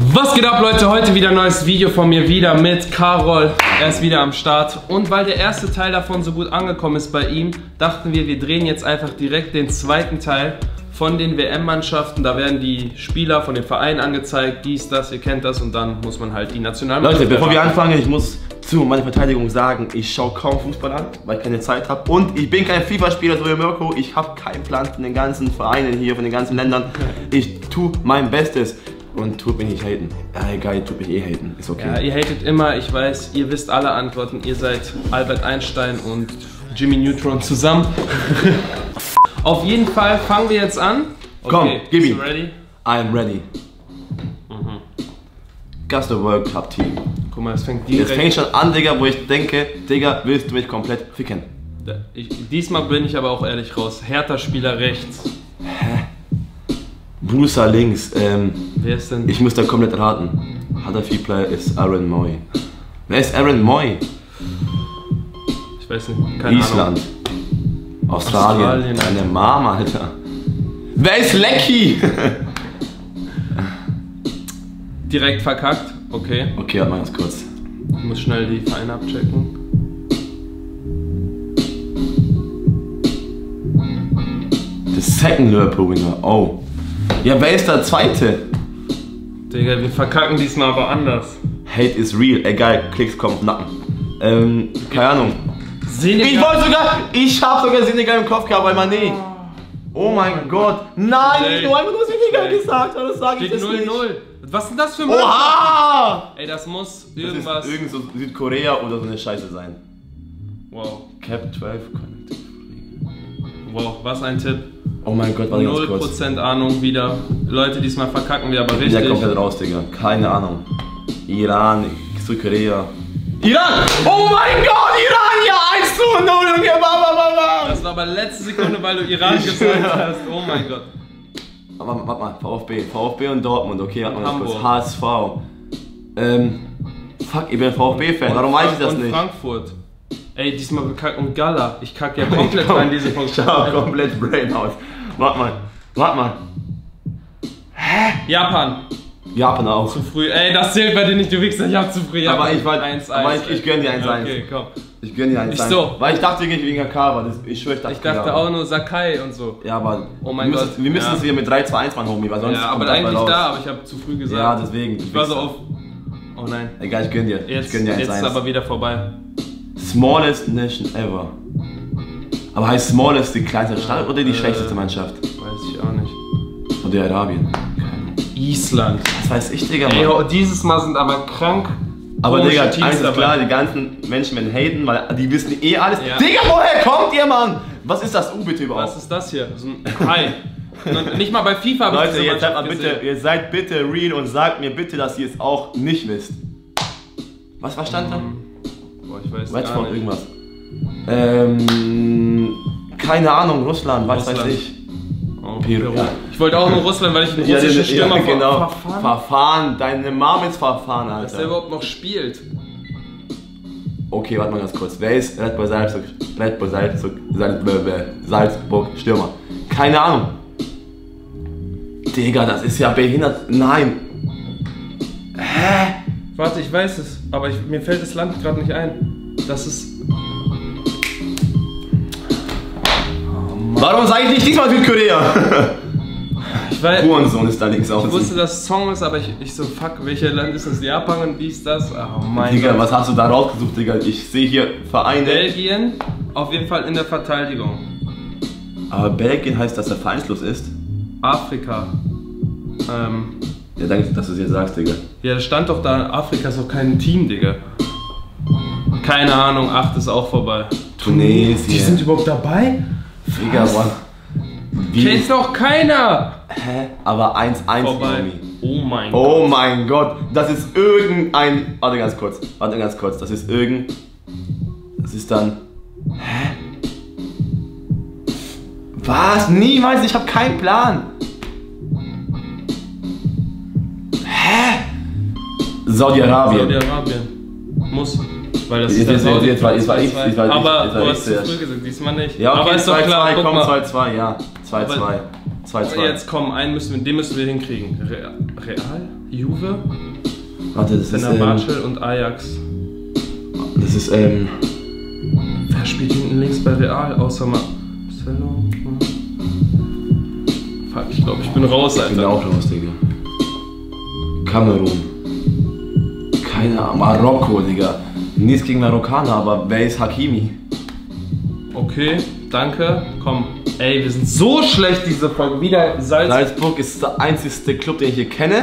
Was geht ab, Leute? Heute wieder ein neues Video von mir, wieder mit Karol. Er ist wieder am Start. Und weil der erste Teil davon so gut angekommen ist bei ihm, dachten wir, wir drehen jetzt einfach direkt den zweiten Teil von den WM-Mannschaften. Da werden die Spieler von den Vereinen angezeigt, dies, das, ihr kennt das. Und dann muss man halt die Nationalmannschaft... Leute, bevor wir anfangen, ich muss zu meiner Verteidigung sagen, ich schaue kaum Fußball an, weil ich keine Zeit habe. Und ich bin kein FIFA-Spieler, so wie Mirko. Ich habe keinen Plan von den ganzen Vereinen hier, von den ganzen Ländern. Ich tue mein Bestes. Und tut mich nicht haten. Ja, egal, tut mich eh haten. Ist okay. Ja, ihr hatet immer, ich weiß, ihr wisst alle Antworten. Ihr seid Albert Einstein und Jimmy Neutron zusammen. Auf jeden Fall fangen wir jetzt an. Komm, gib du ready? I'm ready. Gusto World Cup Team. Guck mal, es fängt Jetzt fängt direkt. schon an, Digga, wo ich denke, Digga, willst du mich komplett ficken? Ich, diesmal bin ich aber auch ehrlich raus. Hertha-Spieler rechts. Brucer links. Ähm, Wer ist denn? ich muss da komplett raten. Huddersfield Player ist Aaron Moy. Wer ist Aaron Moy? Ich weiß nicht. Keine Island. Australien. Australien. Deine Mama, Alter. Wer ist Lecky? Ahnung. Direkt verkackt. Okay. okay, warte mal ganz kurz. Ich muss schnell die Vereine abchecken. The second Liverpool Winner. Oh. Ja, wer ist der zweite? Digga, wir verkacken diesmal aber anders. Hate is real. Egal, Klicks den Nacken. Ähm, keine Ahnung. Senegal. Ich wollte sogar, ich hab sogar Senegal im Kopf gehabt, aber Mané. Oh mein Gott. Nein, Schlecht. du einfach nur Senegal gesagt, aber das sage ich jetzt nicht. 0-0. Was ist denn das für ein Oha! Ey, das muss Das irgendwas. ist irgend so Südkorea oder so eine Scheiße sein. wow. Cap 12 Connected. Wow, was ein Tipp. Oh mein Gott, warte ganz kurz. 0% Ahnung wieder. Leute, diesmal verkacken wir aber Ich bin ja richtig. komplett raus, Digga. Keine Ahnung. Iran, Südkorea. Iran! Oh mein Gott, Iran! Ja, 1 zu 0, Junge! Ba, ba, ba, ba. Das war aber letzte Sekunde, weil du Iran gesagt hast. Oh mein Gott. Warte, warte mal, VfB. VfB und Dortmund, okay, warte mal ganz kurz. HSV. Ähm, fuck, ich bin VfB-Fan, warum weiß ich das und nicht? Frankfurt. Ey, diesmal bekacken Gala. Ich kacke ja komplett rein diese Punkte. Schau, komplett Brain aus. Warte mal, warte mal. Japan. Japan auch. Zu früh. Ey, das zählt bei dir nicht, du Wichser. Ich hab zu früh Japan. Aber ich war- 1, aber ich- ich gönn dir 1-1. Okay, komm. Ich gönn dir eins Ich sein. so. Weil ich dachte wirklich wegen Akawa, das, ich schwöre, ich dachte, Ich dachte ja. auch nur Sakai und so. Ja, aber Oh mein wir müssen, Gott, wir müssen ja. es hier mit 3, 2, 1 machen, Homie, weil sonst Ja, aber eigentlich raus. da, aber ich habe zu früh gesagt. Ja, deswegen. Ich war so auf. Oh nein. Egal, ich gönn dir. ich Jetzt, gönn dir jetzt 1 ist aber wieder vorbei. Smallest Nation ever. Aber heißt Smallest die kleinste Stadt oder die Äh. schlechteste Mannschaft? Weiß ich auch nicht. Saudi-Arabien. Island. Was weiß ich, Digga, Ey, Mann. oh, dieses Mal sind aber krank. Aber Digga, eins ist dabei. klar, die ganzen Menschen werden haten, weil die wissen eh alles. Ja. Digga, woher kommt ihr, Mann? Was ist das U bitte überhaupt? Was ist das hier? So ein. Und nicht mal bei FIFA habe ich Leute, diese jetzt seid bitte, ihr seid bitte real und sagt mir bitte, dass ihr es auch nicht wisst. Was, was stand da? Boah, ich weiß Redford, gar nicht. irgendwas. Ähm, keine Ahnung, Russland, was weiß Russland. ich. Oh, Peru. Peru. Ich wollte auch nur Russland, weil ich einen russischen ja, Stürmer ja, genau. ver verfahren Verfahren, deine Mom ist verfahren, dass der Alter. überhaupt noch spielt. Okay, warte mal ganz kurz. Wer ist Red Bull Salzburg? Red Bull Salzburg, Salzburg, Salzburg Stürmer? Keine Ahnung. Digga, das ist ja behindert. Nein. Warte, ich weiß es, aber ich, mir fällt das Land gerade nicht ein. Das ist. Warum sage ich nicht diesmal Südkorea? Ich weiß. Hurensohn ist da links Ich wusste, außen. dass es Song ist, aber ich, ich so, fuck, welches Land ist das? Japan und dies, das? Oh mein Digga, Gott. was hast du da rausgesucht, Digga? Ich sehe hier Vereine. Belgien, auf jeden Fall in der Verteidigung. Aber Belgien heißt, dass er vereinslos ist? Afrika. Ähm, Ja, danke, dass du es jetzt sagst, Digga. ja, da stand doch da, Afrika ist doch kein Team, Digga. Keine Ahnung, 8 ist auch vorbei. Tunesien. Die sind überhaupt dabei? Digga, Mann. Wie? Kennt doch keiner! Hä? Aber 1-1, Vorbei. Mami. Oh mein Gott. Oh mein Gott, das ist irgendein. Warte ganz kurz, warte ganz kurz, das ist irgend. Das ist dann. Hä? Was? Niemals, ich habe keinen Plan. Hä? Saudi-Arabien. Saudi-Arabien. Muss. Weil das Jetzt- ist jetzt- jetzt war- jetzt war ich- jetzt war Aber jetzt war du ich hast zu früh gesagt, diesmal nicht. Ja, okay, aber ist doch 2-2, klar, guck komm, mal. 2-2, ja. 2-2. 2-2. Jetzt komm, einen müssen wir, den müssen wir hinkriegen. Re Real? Juve, Warte, das ist, ähm, Fenerbahce und Ajax. das ist, ähm, Wer spielt hinten links bei Real, außer Marcelo? Fuck, ich glaube, ich bin raus, ich bin Alter. auch raus, Digga. Kamerun. Keine Ahnung, Marokko, Digga. Nichts gegen Marokkaner, aber wer ist Hakimi? Okay, danke. Komm. Ey, wir sind so schlecht diese Folge. Wieder Salz. Salzburg ist der einzigste Club, den ich hier kenne.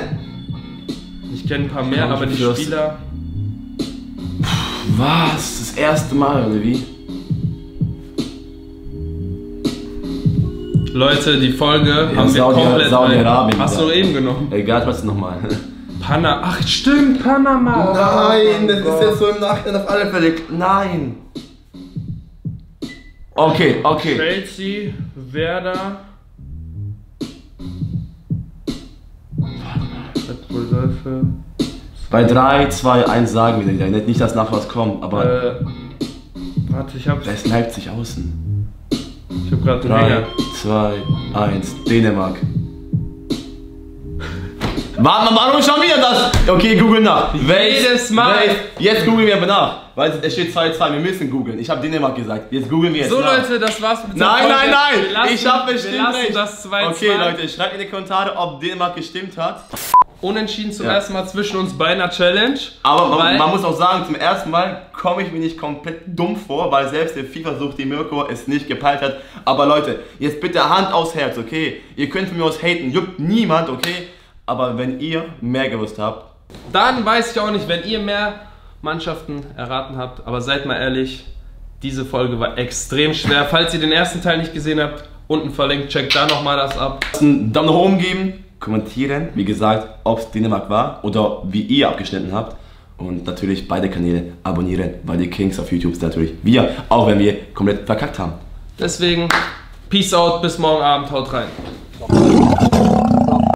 Ich kenne ein paar mehr, aber die Fürst. Spieler. Was? Das erste Mal, oder wie? Leute, die Folge haben wir Saudi- komplett. Saudi-Arabien, Hast du eben genommen? Egal, trotzdem nochmal. Panama. Ach, stimmt, Panama. Nein, das Oh ist jetzt so im Nachhinein auf alle Fälle. Nein. Okay, okay. Chelsea, Werder. Red Bull Wölfe. Bei 3, 2, 1 sagen wir den Nicht, dass nach was kommt, aber Äh, warte, ich hab, wer ist Leipzig außen? ich hab grad einen 3, Hänger. 2, 1, Dänemark. Warte mal, warum schon wieder das? Okay, google nach. Jedes Mal. ist- Jetzt googeln wir aber nach. Weil es steht 2, 2, wir müssen googeln. Ich habe Dänemark gesagt. Jetzt googeln wir jetzt So nach. Leute, das war's mit Nein, nein, nein! Lassen- ich habe bestimmt recht. das 2 okay, Leute, schreibt in die Kommentare, ob Dänemark gestimmt hat. Unentschieden zum Ja. ersten Mal zwischen uns bei einer Challenge. Aber man, man muss auch sagen, zum ersten Mal komme ich mir nicht komplett dumm vor, weil selbst der FIFA-Sucht, die Mirko es nicht gepeilt hat. Aber Leute, jetzt bitte Hand aufs Herz, okay? Ihr könnt von mir aus haten, juckt niemand, okay? Aber wenn ihr mehr gewusst habt, Dann weiß ich auch nicht, wenn ihr mehr Mannschaften erraten habt. Aber seid mal ehrlich, diese Folge war extrem schwer. Falls ihr den ersten Teil nicht gesehen habt, unten verlinkt, checkt da nochmal das ab. lasst einen Daumen nach oben geben, kommentieren, wie gesagt, ob es Dänemark war oder wie ihr abgeschnitten habt. Und natürlich beide Kanäle abonnieren, weil die Kings auf YouTube sind natürlich wir, auch wenn wir komplett verkackt haben. Deswegen, Peace out, bis morgen Abend, haut rein.